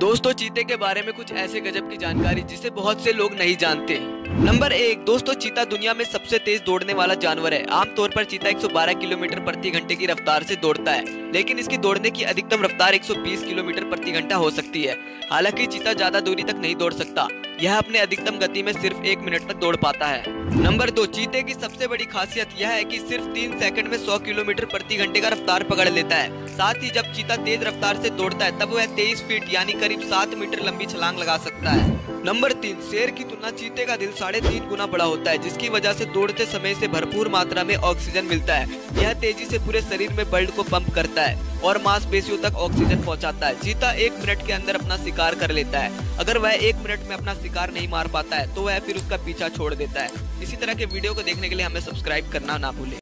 दोस्तों, चीते के बारे में कुछ ऐसे गजब की जानकारी जिसे बहुत से लोग नहीं जानते। नंबर एक, दोस्तों, चीता दुनिया में सबसे तेज दौड़ने वाला जानवर है। आमतौर पर चीता 112 किलोमीटर प्रति घंटे की रफ्तार से दौड़ता है, लेकिन इसकी दौड़ने की अधिकतम रफ्तार 120 किलोमीटर प्रति घंटा हो सकती है। हालाँकि चीता ज़्यादा दूरी तक नहीं दौड़ सकता यह अपने अधिकतम गति में सिर्फ़ एक मिनट तक दौड़ पाता है। नंबर दो, चीते की सबसे बड़ी खासियत यह है कि सिर्फ़ तीन सेकंड में 100 किलोमीटर प्रति घंटे का रफ्तार पकड़ लेता है। साथ ही जब चीता तेज रफ्तार से दौड़ता है, तब वह तेईस फीट, यानी करीब सात मीटर लंबी छलांग लगा सकता है। नंबर तीन, शेर की तुलना चीते का दिल साढ़े तीन गुना बड़ा होता है, जिसकी वजह से दौड़ते समय से भरपूर मात्रा में ऑक्सीजन मिलता है। यह तेज़ी से पूरे शरीर में ब्लड को पंप करता है और मांसपेशियों तक ऑक्सीजन पहुंचाता है। चीता एक मिनट के अंदर अपना शिकार कर लेता है। अगर वह एक मिनट में अपना शिकार नहीं मार पाता है तो वह फिर उसका पीछा छोड़ देता है। इसी तरह के वीडियो को देखने के लिए हमें सब्सक्राइब करना ना भूले।